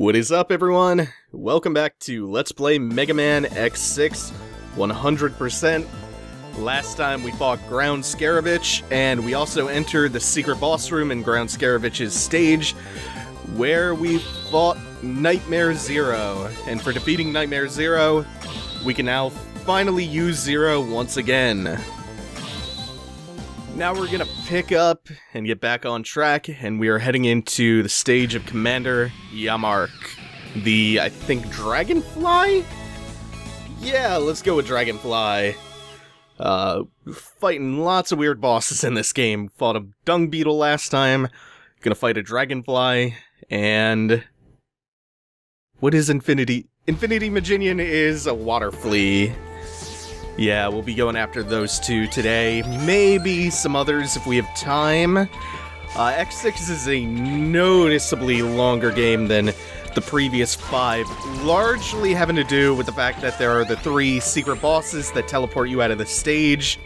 What is up, everyone? Welcome back to Let's Play Mega Man X6 100%. Last time we fought Ground Scaravich, and we also entered the secret boss room in Ground Scaravich's stage, where we fought Nightmare Zero. And for defeating Nightmare Zero, we can now finally use Zero once again. Now we're gonna pick up and get back on track, and we are heading into the stage of Commander Yammark. The, I think, Dragonfly? Yeah, let's go with Dragonfly. Uh, fighting lots of weird bosses in this game. Fought a Dung Beetle last time. Gonna fight a Dragonfly, and... What is Infinity? Infinity Majinion is a Water Flea. Yeah, we'll be going after those two today. Maybe some others if we have time. Uh, X6 is a noticeably longer game than the previous five, largely having to do with the fact that there are the three secret bosses that teleport you out of the stage,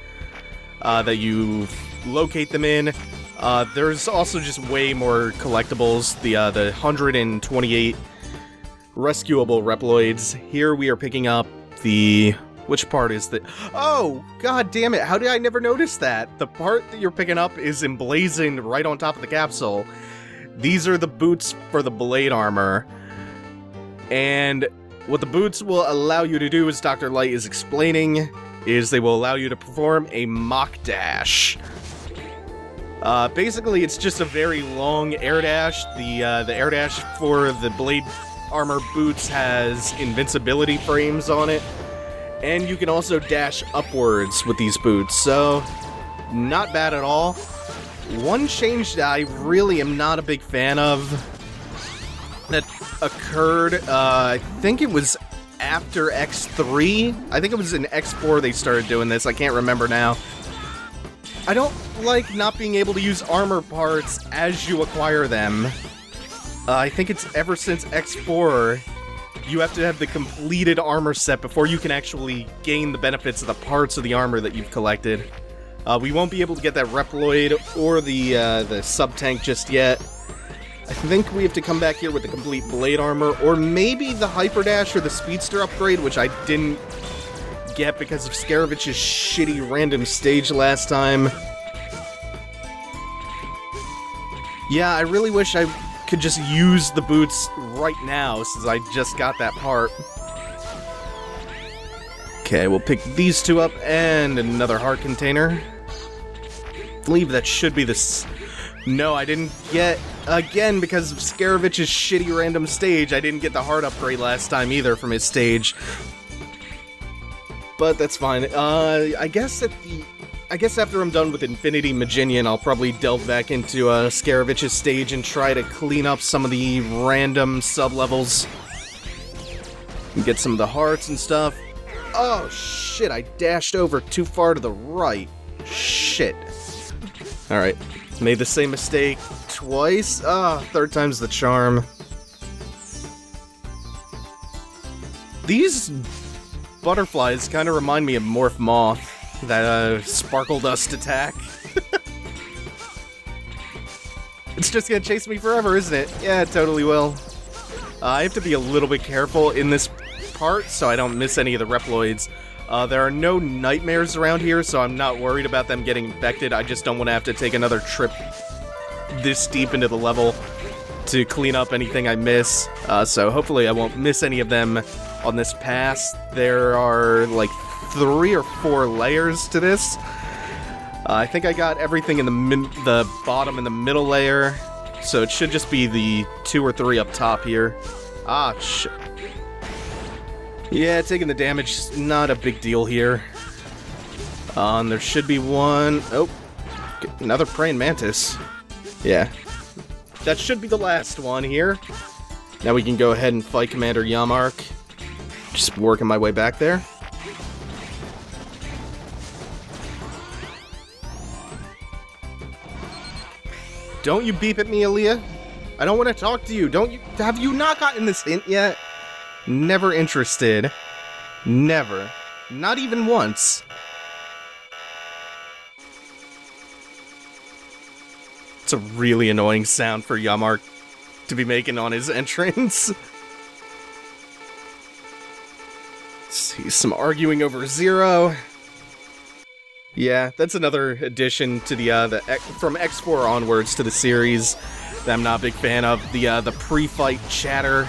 uh, that you locate them in. Uh, there's also just way more collectibles. The uh, the 128 rescuable Reploids. Here we are picking up the which part is that? Oh, god damn it, how did I never notice that? The part that you're picking up is emblazoned right on top of the capsule. These are the boots for the blade armor. And what the boots will allow you to do, as Dr. Light is explaining, is they will allow you to perform a mach dash. Uh, basically, it's just a very long air dash. The, uh, the air dash for the blade armor boots has invincibility frames on it and you can also dash upwards with these boots, so not bad at all. One change that I really am not a big fan of that occurred, uh, I think it was after X3. I think it was in X4 they started doing this, I can't remember now. I don't like not being able to use armor parts as you acquire them. Uh, I think it's ever since X4 you have to have the completed armor set before you can actually gain the benefits of the parts of the armor that you've collected. Uh, we won't be able to get that Reploid or the uh, the sub tank just yet. I think we have to come back here with the complete blade armor, or maybe the Hyper Dash or the Speedster upgrade, which I didn't get because of Scaravich's shitty random stage last time. Yeah, I really wish I could just use the boots right now since I just got that part. Okay, we'll pick these two up and another heart container. I believe that should be this. No, I didn't get again because of shitty random stage. I didn't get the heart upgrade last time either from his stage. But that's fine. Uh, I guess at the I guess after I'm done with Infinity Majinion, I'll probably delve back into uh, Scaravich's stage and try to clean up some of the random sub-levels. Get some of the hearts and stuff. Oh, shit, I dashed over too far to the right. Shit. Alright, made the same mistake twice. Ah, third time's the charm. These butterflies kind of remind me of Morph Moth that uh, sparkle dust attack. it's just gonna chase me forever, isn't it? Yeah, it totally will. Uh, I have to be a little bit careful in this part so I don't miss any of the Reploids. Uh, there are no nightmares around here, so I'm not worried about them getting infected. I just don't want to have to take another trip this deep into the level to clean up anything I miss. Uh, so hopefully I won't miss any of them on this pass. There are like three or four layers to this. Uh, I think I got everything in the the bottom and the middle layer, so it should just be the two or three up top here. Ah. Yeah, taking the damage not a big deal here. Um, there should be one. Oh, another praying mantis. Yeah, that should be the last one here. Now we can go ahead and fight Commander Yammark. Just working my way back there. Don't you beep at me, Alia. I don't want to talk to you. Don't you? Have you not gotten this hint yet? Never interested. Never. Not even once. It's a really annoying sound for Yammark to be making on his entrance. see some arguing over Zero. Yeah, that's another addition to the uh, the from X4 onwards to the series that I'm not a big fan of. The uh, the pre-fight chatter.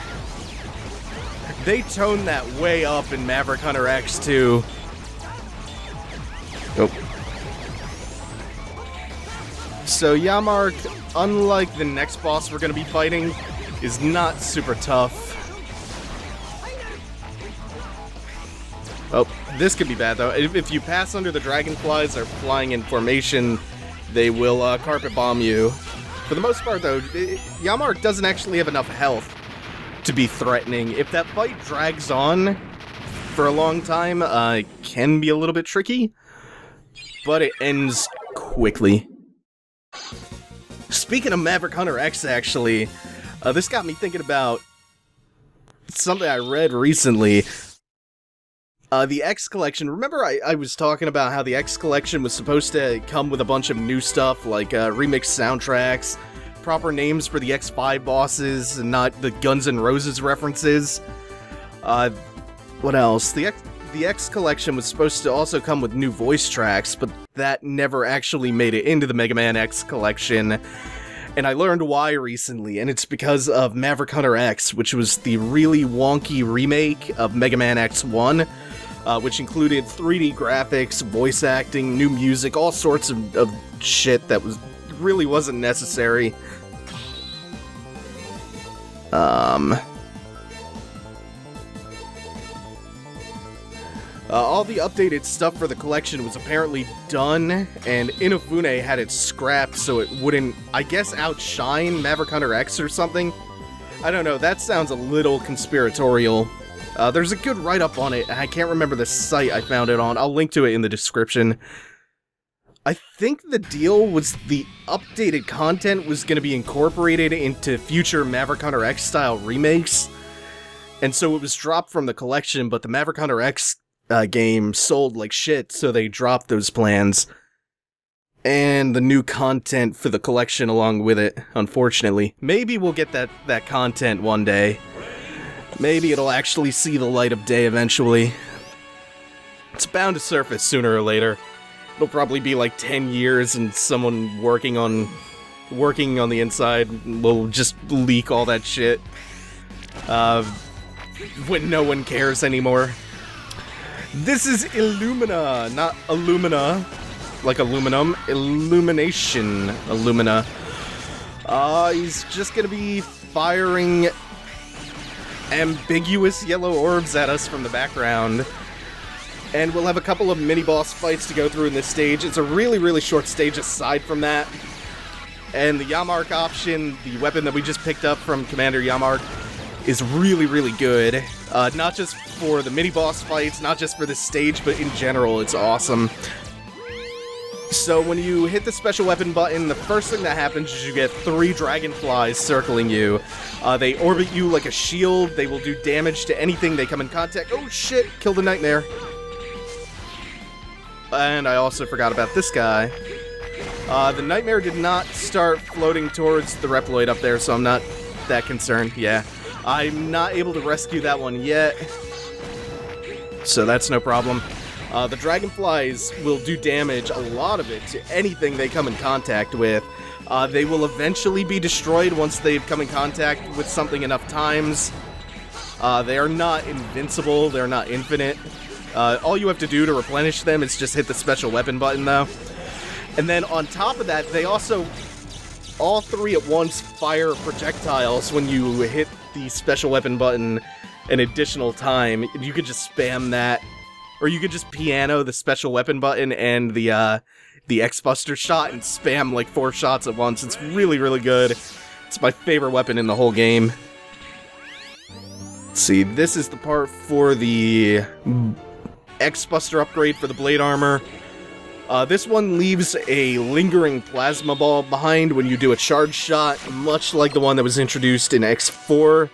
They toned that way up in Maverick Hunter X too. Nope. So Yammark, unlike the next boss we're gonna be fighting, is not super tough. This could be bad, though. If, if you pass under the dragonflies are flying in formation, they will uh, carpet bomb you. For the most part, though, it, Yammark doesn't actually have enough health to be threatening. If that fight drags on for a long time, uh, it can be a little bit tricky, but it ends quickly. Speaking of Maverick Hunter X, actually, uh, this got me thinking about something I read recently. Uh, the X Collection, remember I, I was talking about how the X Collection was supposed to come with a bunch of new stuff, like uh, remixed soundtracks, proper names for the X5 bosses, and not the Guns N' Roses references? Uh, what else? The X, the X Collection was supposed to also come with new voice tracks, but that never actually made it into the Mega Man X Collection. And I learned why recently, and it's because of Maverick Hunter X, which was the really wonky remake of Mega Man X1, uh, which included 3D graphics, voice acting, new music, all sorts of, of shit that was really wasn't necessary. Um. Uh, all the updated stuff for the collection was apparently done, and Inafune had it scrapped so it wouldn't, I guess, outshine Maverick Hunter X or something. I don't know, that sounds a little conspiratorial. Uh, there's a good write-up on it, I can't remember the site I found it on. I'll link to it in the description. I think the deal was the updated content was going to be incorporated into future Maverick Hunter X style remakes. And so it was dropped from the collection, but the Maverick Hunter X uh, game sold like shit, so they dropped those plans. And the new content for the collection along with it, unfortunately. Maybe we'll get that, that content one day. Maybe it'll actually see the light of day eventually. It's bound to surface sooner or later. It'll probably be like 10 years and someone working on working on the inside will just leak all that shit. Uh, when no one cares anymore. This is Illumina, not Illumina, like aluminum. Illumination, Illumina. Uh, he's just gonna be firing ambiguous yellow orbs at us from the background. And we'll have a couple of mini-boss fights to go through in this stage. It's a really, really short stage aside from that. And the Yammark option, the weapon that we just picked up from Commander Yammark, is really, really good. Uh, not just for the mini-boss fights, not just for this stage, but in general, it's awesome. So when you hit the special weapon button, the first thing that happens is you get three dragonflies circling you. Uh, they orbit you like a shield. They will do damage to anything they come in contact. Oh shit! Kill the nightmare. And I also forgot about this guy. Uh, the nightmare did not start floating towards the Reploid up there, so I'm not that concerned. Yeah, I'm not able to rescue that one yet, so that's no problem. Uh, the dragonflies will do damage, a lot of it, to anything they come in contact with. Uh, they will eventually be destroyed once they've come in contact with something enough times. Uh, they are not invincible, they're not infinite. Uh, all you have to do to replenish them is just hit the special weapon button, though. And then on top of that, they also, all three at once, fire projectiles when you hit the special weapon button an additional time. You could just spam that or you could just piano the special weapon button and the uh, the X-Buster shot and spam like four shots at once. It's really, really good. It's my favorite weapon in the whole game. Let's see, this is the part for the X-Buster upgrade for the blade armor. Uh, this one leaves a lingering plasma ball behind when you do a charge shot, much like the one that was introduced in X4.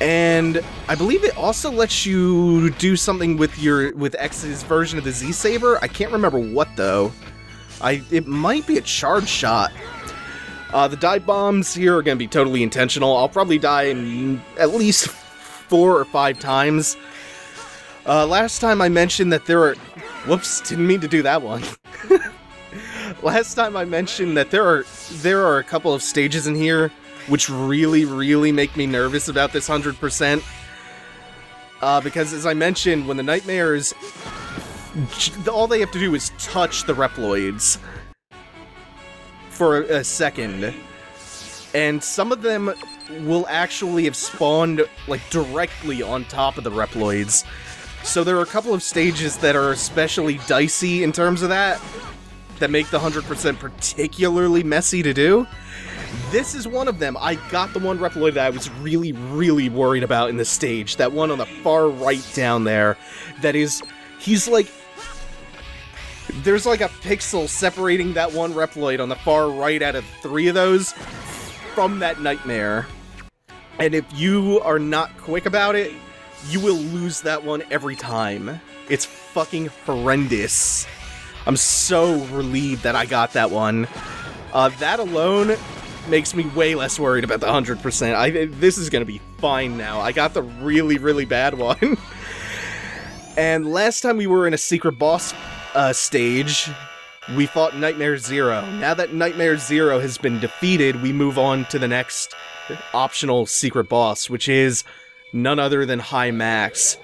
And I believe it also lets you do something with your with X's version of the Z Saber. I can't remember what though. I it might be a charge shot. Uh, the dive bombs here are going to be totally intentional. I'll probably die at least four or five times. Uh, last time I mentioned that there are... Whoops, didn't mean to do that one. last time I mentioned that there are there are a couple of stages in here which really, really make me nervous about this 100%. Uh, because as I mentioned, when the Nightmares... All they have to do is touch the Reploids for a second. And some of them will actually have spawned, like, directly on top of the Reploids. So there are a couple of stages that are especially dicey in terms of that, that make the 100% particularly messy to do. This is one of them. I got the one Reploid that I was really, really worried about in this stage. That one on the far right down there. That is... He's like... There's like a pixel separating that one Reploid on the far right out of three of those from that Nightmare. And if you are not quick about it, you will lose that one every time. It's fucking horrendous. I'm so relieved that I got that one. Uh, that alone makes me way less worried about the 100%. I This is gonna be fine now. I got the really, really bad one. and last time we were in a secret boss uh, stage, we fought Nightmare Zero. Now that Nightmare Zero has been defeated, we move on to the next optional secret boss, which is none other than High Max.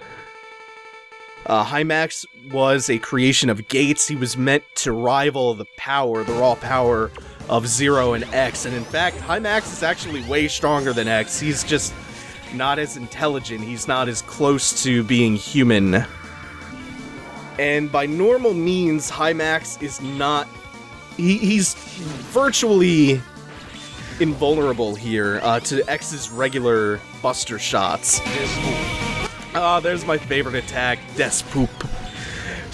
Uh, High Max was a creation of Gates. He was meant to rival the power, the raw power of Zero and X. And in fact, High Max is actually way stronger than X. He's just not as intelligent. He's not as close to being human. And by normal means, High Max is not. He, he's virtually invulnerable here uh, to X's regular buster shots. Ah, oh, there's my favorite attack, Despoop.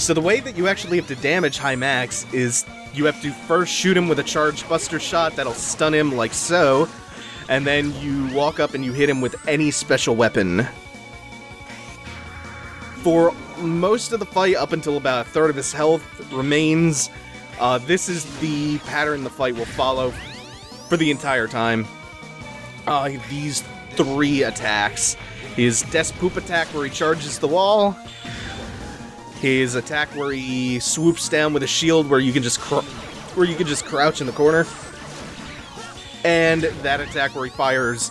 So the way that you actually have to damage High Max is you have to first shoot him with a charged buster shot that'll stun him like so, and then you walk up and you hit him with any special weapon. For most of the fight, up until about a third of his health remains, uh, this is the pattern the fight will follow for the entire time. Uh, these three attacks. His Death Poop attack where he charges the wall, his attack where he swoops down with a shield where you can just where you can just crouch in the corner. And that attack where he fires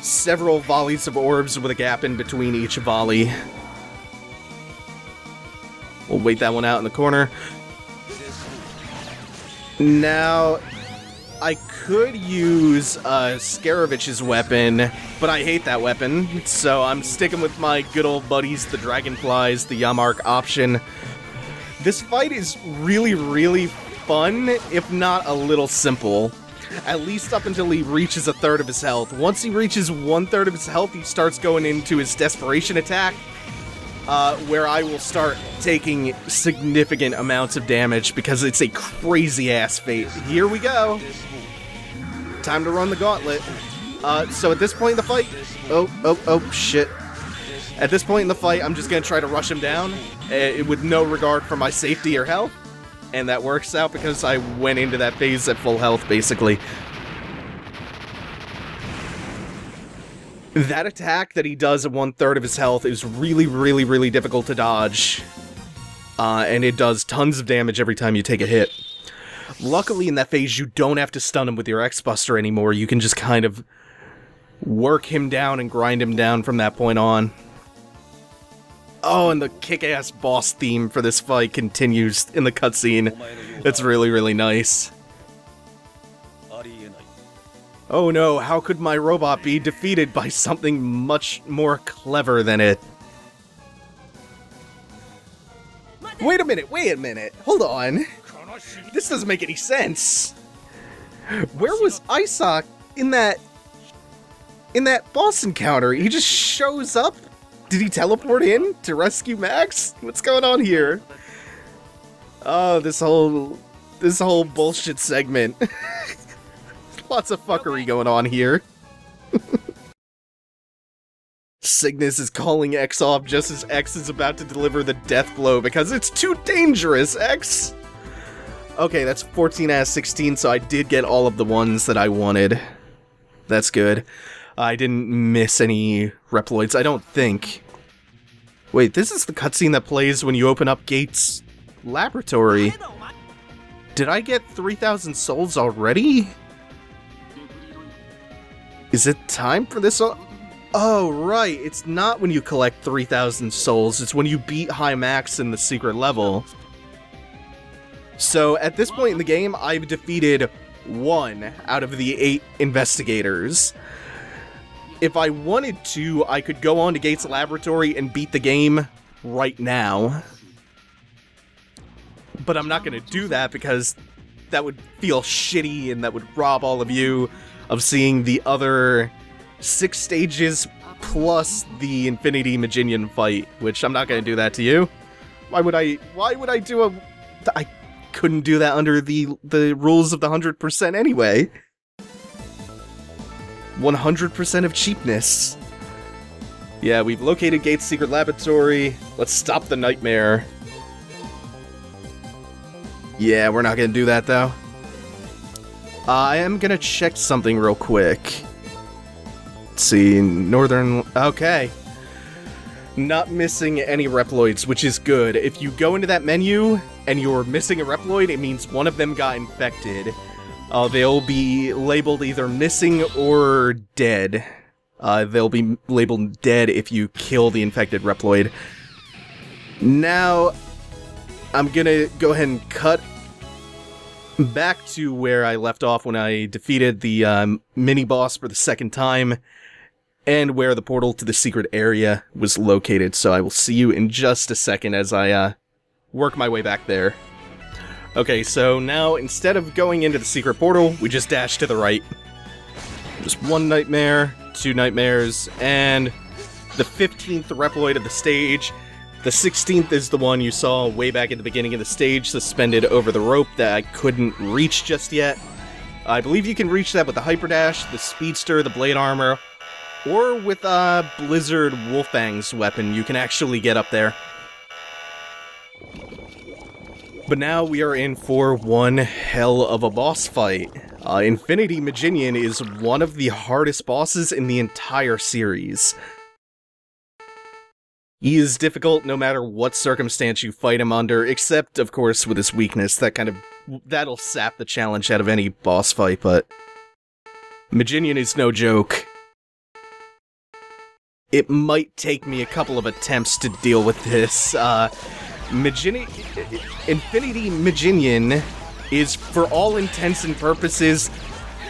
several volleys of orbs with a gap in between each volley. We'll wait that one out in the corner. Now, I could use uh, weapon, but I hate that weapon, so I'm sticking with my good old buddies, the Dragonflies, the Yammark option. This fight is really, really fun, if not a little simple. At least up until he reaches a third of his health. Once he reaches one third of his health, he starts going into his Desperation attack, uh, where I will start taking significant amounts of damage because it's a crazy ass fate. Here we go. Time to run the gauntlet. Uh, so at this point in the fight, oh, oh, oh, shit. At this point in the fight, I'm just gonna try to rush him down uh, with no regard for my safety or health. And that works out because I went into that phase at full health, basically. That attack that he does at one third of his health is really, really, really difficult to dodge. Uh, and it does tons of damage every time you take a hit. Luckily, in that phase, you don't have to stun him with your X-Buster anymore. You can just kind of work him down and grind him down from that point on. Oh, and the kick-ass boss theme for this fight continues in the cutscene. It's really, really nice. Oh no, how could my robot be defeated by something much more clever than it? Wait a minute, wait a minute, hold on. This doesn't make any sense. Where was Isoc in that in that boss encounter? He just shows up? Did he teleport in to rescue Max? What's going on here? Oh, this whole this whole bullshit segment. Lots of fuckery going on here. Signas is calling X off just as X is about to deliver the death blow because it's too dangerous, X! Okay, that's 14 out of 16, so I did get all of the ones that I wanted. That's good. I didn't miss any Reploids, I don't think. Wait, this is the cutscene that plays when you open up Gates' laboratory. Did I get 3,000 souls already? Is it time for this? Oh, right. It's not when you collect 3,000 souls. It's when you beat high max in the secret level. So, at this point in the game, I've defeated one out of the eight investigators. If I wanted to, I could go on to Gates Laboratory and beat the game right now. But I'm not going to do that because that would feel shitty and that would rob all of you of seeing the other six stages plus the Infinity Majinion fight, which I'm not going to do that to you. Why would I? Why would I do a? I couldn't do that under the the rules of the hundred percent anyway. 100% of cheapness. Yeah, we've located Gates' secret laboratory. Let's stop the nightmare. Yeah, we're not gonna do that though. Uh, I am gonna check something real quick. Let's see, northern. Okay. Not missing any Reploids, which is good. If you go into that menu and you're missing a Reploid, it means one of them got infected. Uh, they'll be labeled either missing or dead. Uh, they'll be labeled dead if you kill the infected Reploid. Now, I'm gonna go ahead and cut back to where I left off when I defeated the um, mini boss for the second time, and where the portal to the secret area was located. So I will see you in just a second as I uh, work my way back there. Okay, so now instead of going into the secret portal, we just dash to the right. Just one nightmare, two nightmares, and the 15th Reploid of the stage, the 16th is the one you saw way back at the beginning of the stage, suspended over the rope that I couldn't reach just yet. I believe you can reach that with the Hyper Dash, the Speedster, the Blade Armor, or with uh, Blizzard Wolfang's weapon, you can actually get up there. But now we are in for one hell of a boss fight. Uh, Infinity Majinion is one of the hardest bosses in the entire series. He is difficult no matter what circumstance you fight him under, except, of course, with his weakness. That kind of... that'll sap the challenge out of any boss fight, but... Majinion is no joke. It might take me a couple of attempts to deal with this. Uh, Magini... Infinity Majinion is, for all intents and purposes,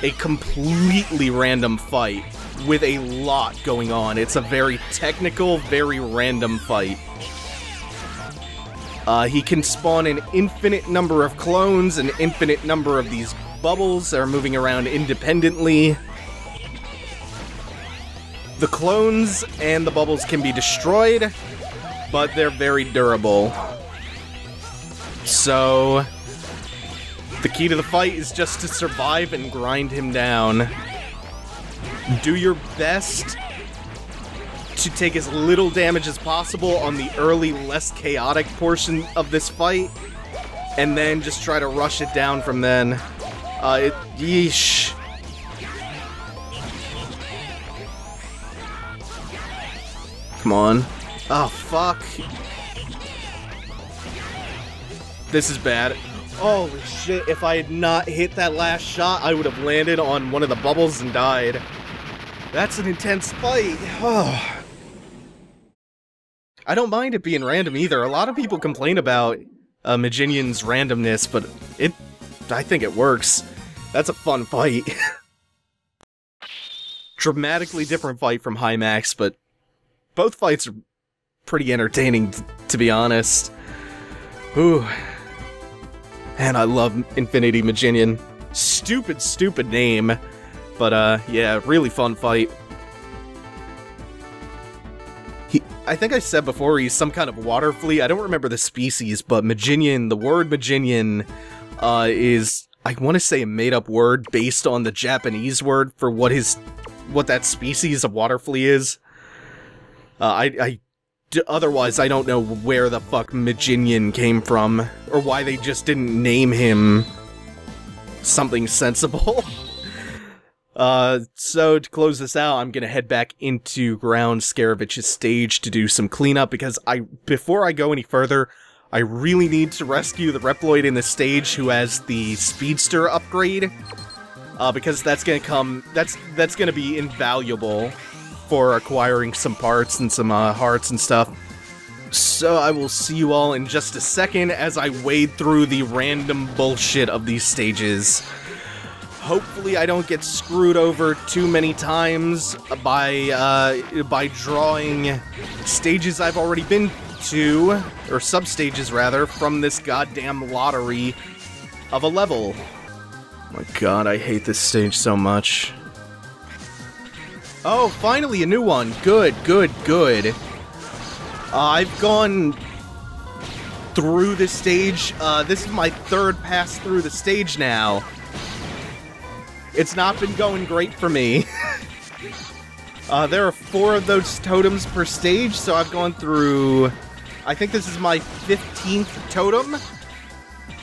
a completely random fight with a lot going on. It's a very technical, very random fight. Uh, he can spawn an infinite number of clones, an infinite number of these bubbles that are moving around independently. The clones and the bubbles can be destroyed, but they're very durable. So, the key to the fight is just to survive and grind him down do your best to take as little damage as possible on the early, less chaotic portion of this fight, and then just try to rush it down from then. Uh, it, yeesh. Come on. Oh, fuck. This is bad. Holy shit, if I had not hit that last shot, I would have landed on one of the bubbles and died. That's an intense fight. Oh. I don't mind it being random either. A lot of people complain about uh, Majinion's randomness, but it, I think it works. That's a fun fight. Dramatically different fight from High Max, but both fights are pretty entertaining, to be honest. Ooh. And I love Infinity Majinion. Stupid, stupid name. But uh, yeah, really fun fight. He, I think I said before he's some kind of water flea. I don't remember the species, but Majinion, the word Majinion, uh, is I want to say a made-up word based on the Japanese word for what his what that species of water flea is. Uh, I I otherwise, I don't know where the fuck Majinion came from, or why they just didn't name him something sensible. Uh, so to close this out, I'm gonna head back into Ground Scaravich's stage to do some cleanup because I, before I go any further, I really need to rescue the Reploid in the stage who has the Speedster upgrade. Uh, because that's gonna come, that's, that's gonna be invaluable for acquiring some parts and some, uh, hearts and stuff. So I will see you all in just a second as I wade through the random bullshit of these stages. Hopefully I don't get screwed over too many times by uh, by drawing stages I've already been to, or sub-stages rather, from this goddamn lottery of a level. My god, I hate this stage so much. Oh, finally a new one. Good, good, good. Uh, I've gone through this stage. Uh, this is my third pass through the stage now. It's not been going great for me. uh, there are four of those totems per stage, so I've gone through... I think this is my 15th totem.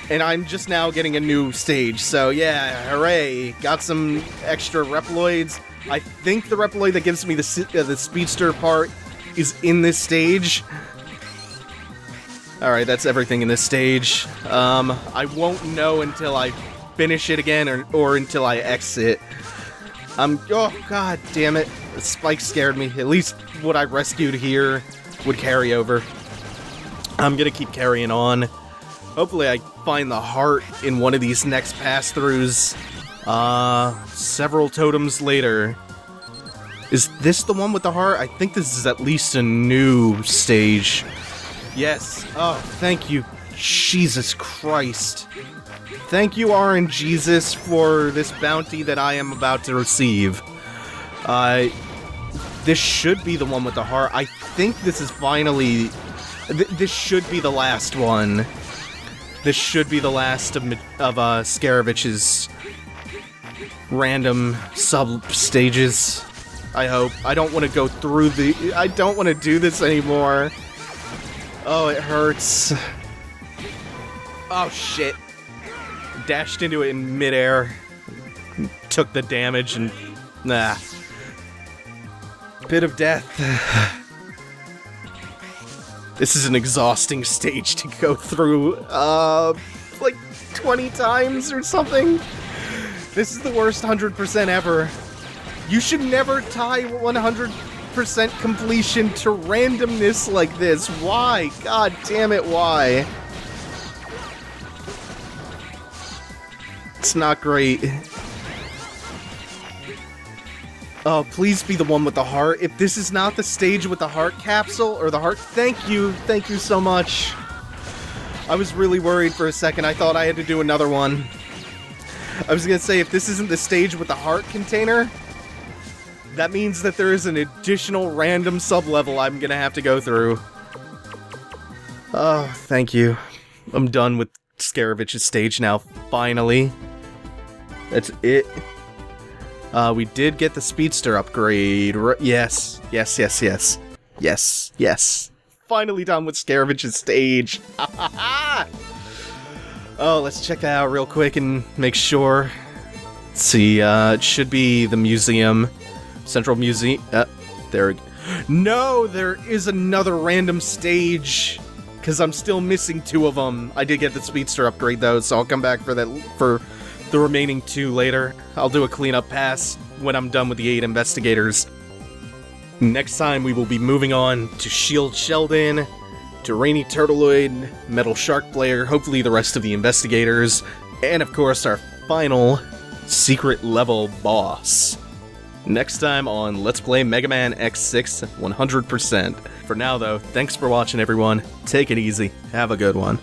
And I'm just now getting a new stage, so yeah, hooray. Got some extra Reploids. I think the Reploid that gives me the, uh, the Speedster part is in this stage. Alright, that's everything in this stage. Um, I won't know until I finish it again or, or until I exit. I'm. oh, god damn it. The spike scared me. At least what I rescued here would carry over. I'm gonna keep carrying on. Hopefully I find the heart in one of these next pass-throughs. Uh, several totems later. Is this the one with the heart? I think this is at least a new stage. Yes. Oh, thank you. Jesus Christ. Thank you, RNGesus, for this bounty that I am about to receive. Uh, this should be the one with the heart. I think this is finally... Th this should be the last one. This should be the last of, of uh, Scaravich's random sub-stages. I hope. I don't want to go through the... I don't want to do this anymore. Oh, it hurts. Oh, shit dashed into it in midair, took the damage, and nah. Bit of death. this is an exhausting stage to go through, uh, like 20 times or something. This is the worst 100% ever. You should never tie 100% completion to randomness like this. Why? God damn it, why? It's not great. Oh, please be the one with the heart. If this is not the stage with the heart capsule, or the heart- Thank you, thank you so much. I was really worried for a second. I thought I had to do another one. I was gonna say, if this isn't the stage with the heart container, that means that there is an additional random sub-level I'm gonna have to go through. Oh, thank you. I'm done with Scaravich's stage now, finally. That's it. Uh, we did get the Speedster upgrade. Yes, yes, yes, yes. Yes, yes. Finally done with Scaravich's stage. oh, let's check that out real quick and make sure. Let's see, uh, it should be the museum. Central Museum. Uh, there. No, there is another random stage because I'm still missing two of them. I did get the Speedster upgrade though, so I'll come back for that for the remaining two later. I'll do a cleanup pass when I'm done with the eight investigators. Next time we will be moving on to Shield Sheldon, to Rainy Turtleoid, Metal Shark Player, hopefully the rest of the investigators, and of course our final secret level boss. Next time on Let's Play Mega Man X6 100%. For now though, thanks for watching everyone, take it easy, have a good one.